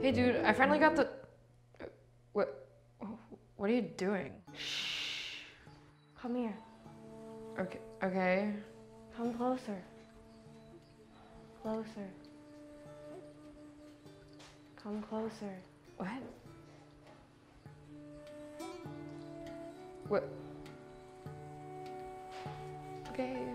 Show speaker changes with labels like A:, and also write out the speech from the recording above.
A: Hey dude, I finally got the... What? What are you doing? Shh.
B: Come here.
A: Okay, okay.
B: Come closer. Closer. Come closer.
A: What? What? okay.